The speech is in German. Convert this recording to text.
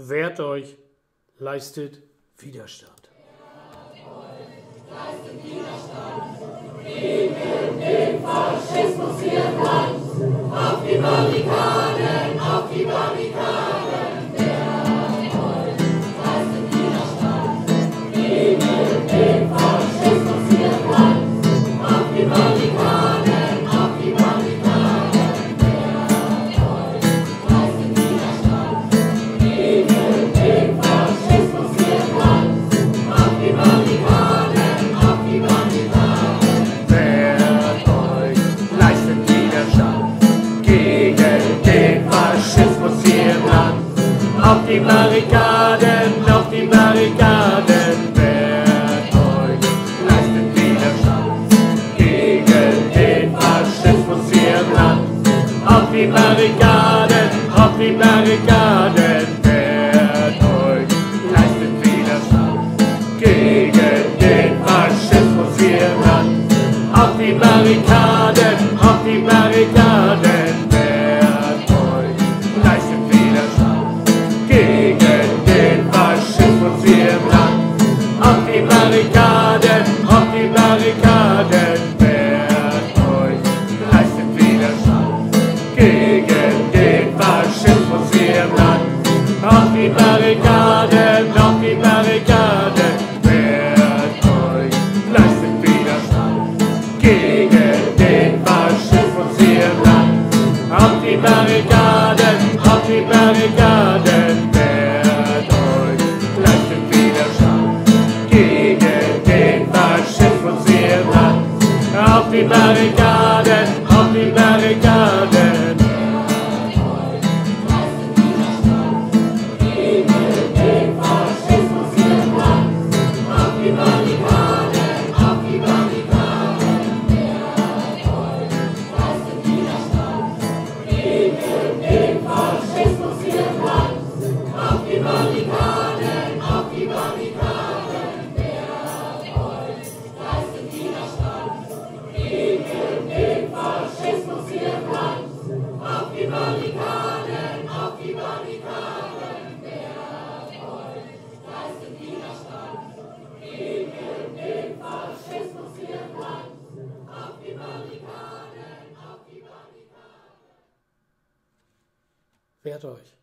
Wehrt euch, leistet Widerstand. Leistet Widerstand gegen den Faschismus hier Auf die Barrikaden, auf die Barrikaden, wehrt euch, leistet Widerstand gegen den Faschismus hier im Land. Auf die Barrikaden, auf die Barrikaden, wehrt euch, leistet Widerstand gegen den Faschismus hier im Land. Auf die Barrikaden, Im Land. Auf die Barrikaden, auf die Barrikaden, wehrt euch, leistet Widerstand gegen den Faschismus hier im Land. Auf die Barrikaden, auf die Barrikaden, wehrt euch, leistet Widerstand gegen den Faschismus hier im Land. Auf die Barrikaden, auf die Barrikaden, Barrikaden, auf die Barrikaden. Wehrt euch.